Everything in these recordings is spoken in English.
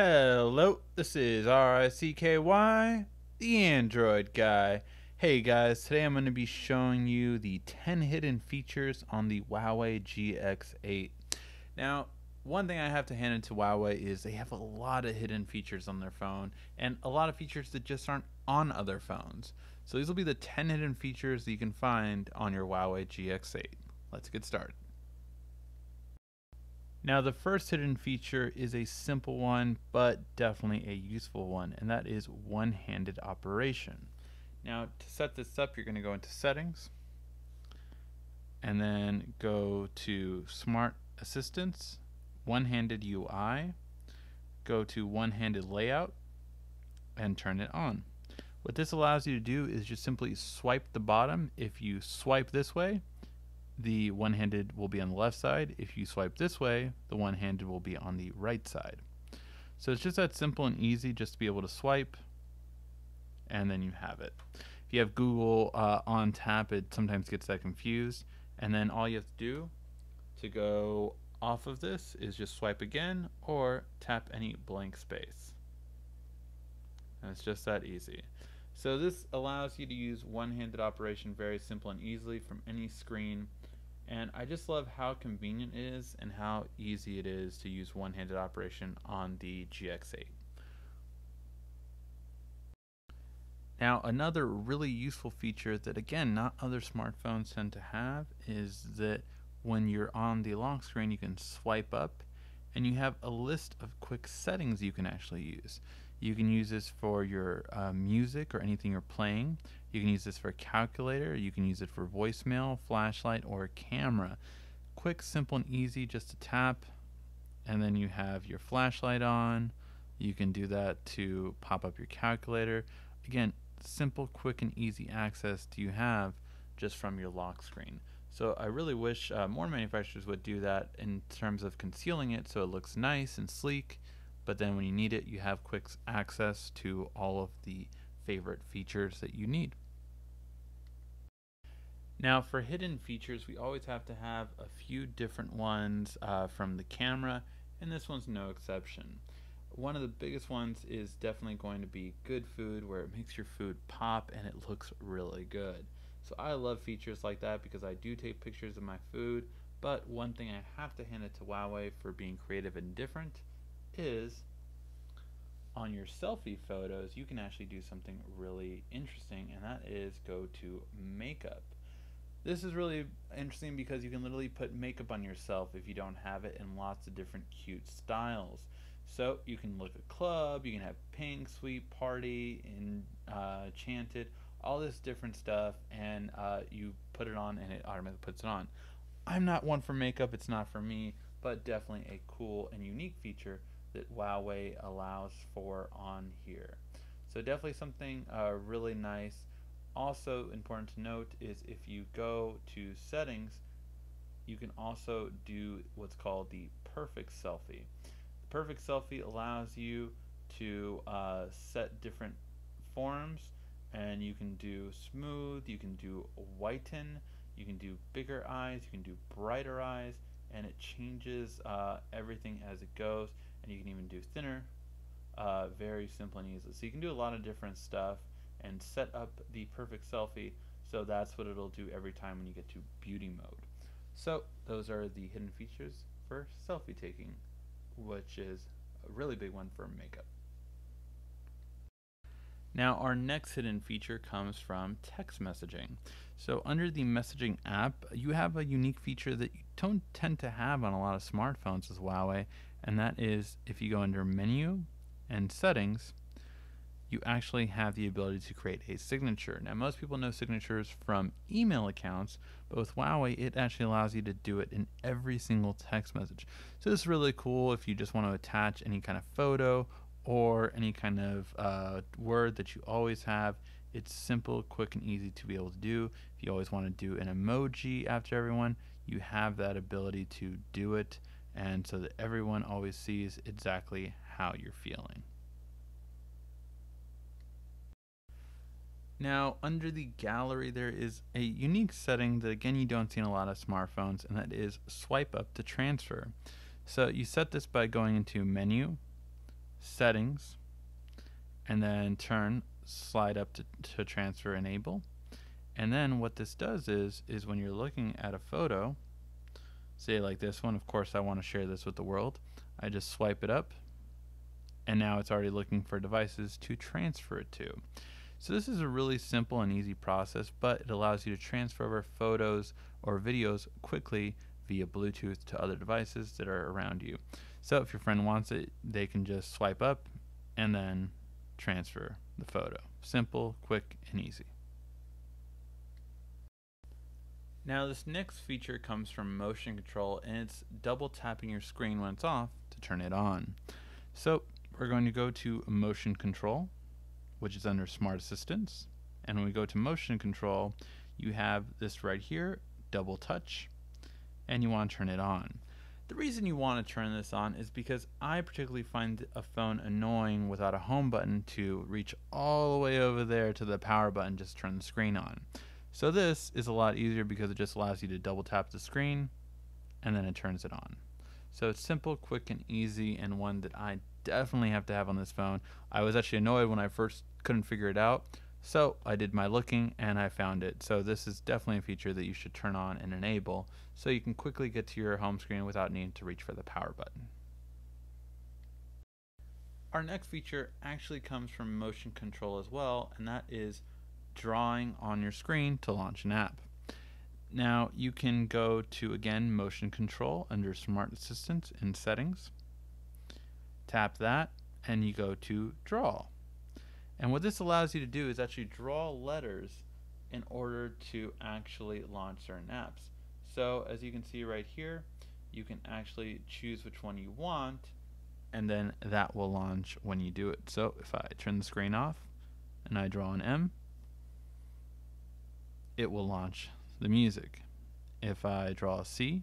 Hello, this is R-I-C-K-Y, the Android guy. Hey guys, today I'm going to be showing you the 10 hidden features on the Huawei GX8. Now, one thing I have to hand it to Huawei is they have a lot of hidden features on their phone and a lot of features that just aren't on other phones. So these will be the 10 hidden features that you can find on your Huawei GX8. Let's get started. Now the first hidden feature is a simple one, but definitely a useful one, and that is one-handed operation. Now to set this up, you're going to go into settings, and then go to smart assistance, one-handed UI, go to one-handed layout, and turn it on. What this allows you to do is just simply swipe the bottom. If you swipe this way, the one-handed will be on the left side. If you swipe this way, the one-handed will be on the right side. So it's just that simple and easy just to be able to swipe and then you have it. If you have Google uh, on tap, it sometimes gets that confused. And then all you have to do to go off of this is just swipe again or tap any blank space. And it's just that easy. So this allows you to use one-handed operation very simple and easily from any screen and I just love how convenient it is and how easy it is to use one-handed operation on the GX8. Now another really useful feature that again not other smartphones tend to have is that when you're on the lock screen you can swipe up and you have a list of quick settings you can actually use. You can use this for your uh, music or anything you're playing. You can use this for a calculator. You can use it for voicemail, flashlight, or camera. Quick, simple, and easy just to tap. And then you have your flashlight on. You can do that to pop up your calculator. Again, simple, quick, and easy access do you have just from your lock screen. So I really wish uh, more manufacturers would do that in terms of concealing it so it looks nice and sleek but then when you need it, you have quick access to all of the favorite features that you need. Now for hidden features, we always have to have a few different ones uh, from the camera, and this one's no exception. One of the biggest ones is definitely going to be good food, where it makes your food pop and it looks really good. So I love features like that because I do take pictures of my food, but one thing I have to hand it to Huawei for being creative and different is on your selfie photos, you can actually do something really interesting, and that is go to makeup. This is really interesting because you can literally put makeup on yourself if you don't have it in lots of different cute styles. So you can look at club, you can have pink, sweet, party, and uh, enchanted, all this different stuff, and uh, you put it on and it automatically puts it on. I'm not one for makeup, it's not for me, but definitely a cool and unique feature that Huawei allows for on here. So definitely something uh, really nice. Also important to note is if you go to settings, you can also do what's called the perfect selfie. The perfect selfie allows you to uh, set different forms and you can do smooth, you can do whiten, you can do bigger eyes, you can do brighter eyes, and it changes uh, everything as it goes and you can even do thinner uh, very simple and easy. so you can do a lot of different stuff and set up the perfect selfie so that's what it'll do every time when you get to beauty mode so those are the hidden features for selfie taking which is a really big one for makeup now our next hidden feature comes from text messaging. So under the messaging app, you have a unique feature that you don't tend to have on a lot of smartphones as Huawei, and that is if you go under menu and settings, you actually have the ability to create a signature. Now, most people know signatures from email accounts, but with Huawei, it actually allows you to do it in every single text message. So this is really cool if you just want to attach any kind of photo or any kind of uh, word that you always have. It's simple, quick, and easy to be able to do. If you always want to do an emoji after everyone, you have that ability to do it and so that everyone always sees exactly how you're feeling. Now, under the gallery, there is a unique setting that, again, you don't see in a lot of smartphones, and that is swipe up to transfer. So you set this by going into menu, settings, and then turn slide up to, to transfer enable. And then what this does is, is when you're looking at a photo, say like this one, of course I want to share this with the world, I just swipe it up, and now it's already looking for devices to transfer it to. So this is a really simple and easy process, but it allows you to transfer over photos or videos quickly via Bluetooth to other devices that are around you. So if your friend wants it, they can just swipe up and then transfer the photo. Simple, quick, and easy. Now this next feature comes from motion control and it's double tapping your screen when it's off to turn it on. So we're going to go to motion control which is under smart assistants and when we go to motion control you have this right here double touch and you want to turn it on. The reason you want to turn this on is because I particularly find a phone annoying without a home button to reach all the way over there to the power button just to turn the screen on. So this is a lot easier because it just allows you to double tap the screen and then it turns it on. So it's simple, quick, and easy, and one that I definitely have to have on this phone. I was actually annoyed when I first couldn't figure it out, so I did my looking and I found it. So this is definitely a feature that you should turn on and enable so you can quickly get to your home screen without needing to reach for the power button. Our next feature actually comes from motion control as well, and that is drawing on your screen to launch an app. Now you can go to again motion control under smart assistant in settings tap that and you go to draw and what this allows you to do is actually draw letters in order to actually launch certain apps so as you can see right here you can actually choose which one you want and then that will launch when you do it so if I turn the screen off and I draw an M it will launch the music. If I draw a C,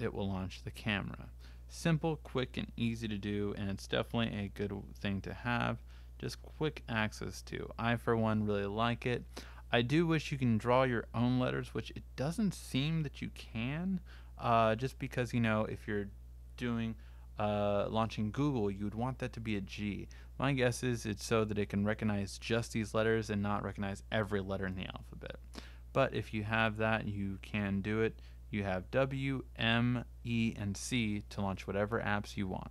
it will launch the camera. Simple, quick, and easy to do, and it's definitely a good thing to have. Just quick access to. I, for one, really like it. I do wish you can draw your own letters, which it doesn't seem that you can, uh, just because, you know, if you're doing uh, launching Google, you would want that to be a G. My guess is it's so that it can recognize just these letters and not recognize every letter in the alphabet. But if you have that, you can do it. You have W, M, E, and C to launch whatever apps you want.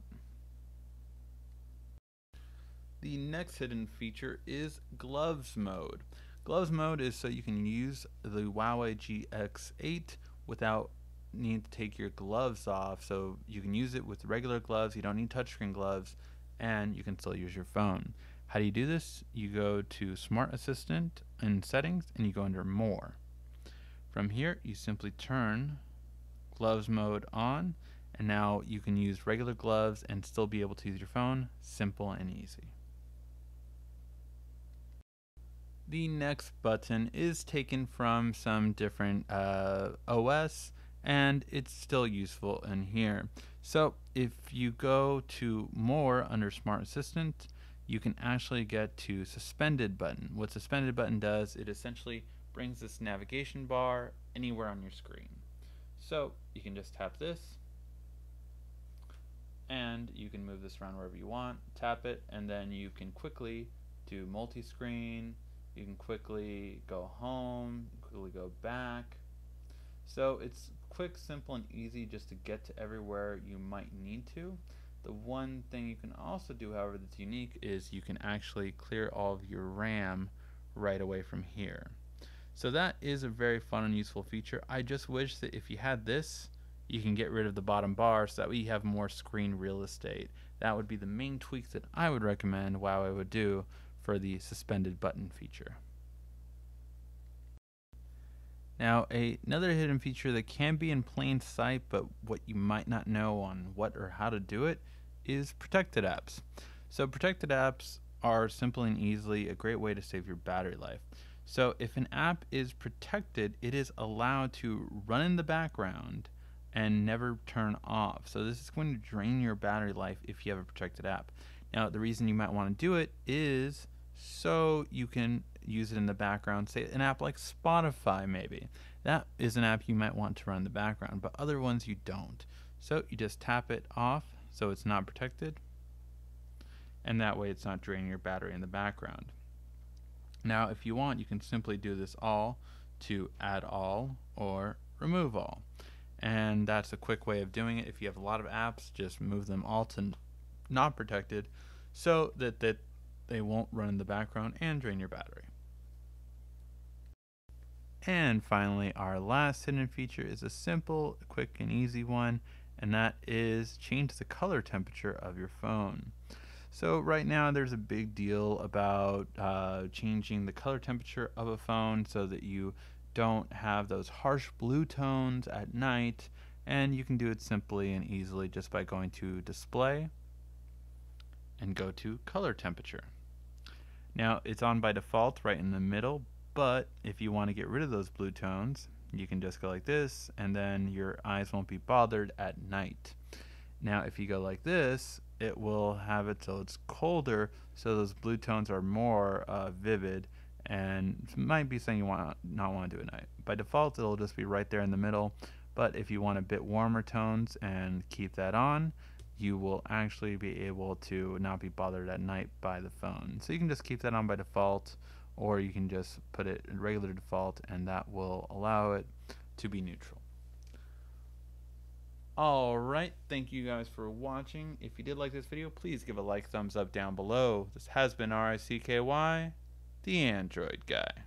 The next hidden feature is Gloves Mode. Gloves Mode is so you can use the Huawei GX8 without need to take your gloves off. So you can use it with regular gloves. You don't need touchscreen gloves and you can still use your phone. How do you do this? You go to smart assistant in settings and you go under more from here you simply turn gloves mode on and now you can use regular gloves and still be able to use your phone simple and easy the next button is taken from some different uh, OS and it's still useful in here. So if you go to more under Smart Assistant, you can actually get to suspended button. What suspended button does, it essentially brings this navigation bar anywhere on your screen. So you can just tap this and you can move this around wherever you want, tap it, and then you can quickly do multi-screen, you can quickly go home, quickly go back. So it's quick, simple, and easy just to get to everywhere you might need to. The one thing you can also do, however, that's unique is you can actually clear all of your RAM right away from here. So that is a very fun and useful feature. I just wish that if you had this, you can get rid of the bottom bar so that you have more screen real estate. That would be the main tweak that I would recommend Huawei would do for the suspended button feature. Now, a, another hidden feature that can be in plain sight, but what you might not know on what or how to do it, is protected apps. So, protected apps are simply and easily a great way to save your battery life. So, if an app is protected, it is allowed to run in the background and never turn off. So, this is going to drain your battery life if you have a protected app. Now, the reason you might want to do it is so you can use it in the background. Say an app like Spotify, maybe. That is an app you might want to run in the background, but other ones you don't. So you just tap it off so it's not protected and that way it's not draining your battery in the background. Now if you want you can simply do this all to add all or remove all and that's a quick way of doing it. If you have a lot of apps just move them all to not protected so that, that they won't run in the background and drain your battery. And finally, our last hidden feature is a simple, quick, and easy one, and that is change the color temperature of your phone. So right now there's a big deal about uh, changing the color temperature of a phone so that you don't have those harsh blue tones at night and you can do it simply and easily just by going to display and go to color temperature. Now it's on by default right in the middle but if you want to get rid of those blue tones you can just go like this and then your eyes won't be bothered at night. Now if you go like this it will have it so it's colder so those blue tones are more uh, vivid and might be something you want not want to do at night. By default it'll just be right there in the middle but if you want a bit warmer tones and keep that on you will actually be able to not be bothered at night by the phone. So you can just keep that on by default or you can just put it in regular default and that will allow it to be neutral. Alright, thank you guys for watching. If you did like this video, please give a like, thumbs up down below. This has been R-I-C-K-Y, the Android Guy.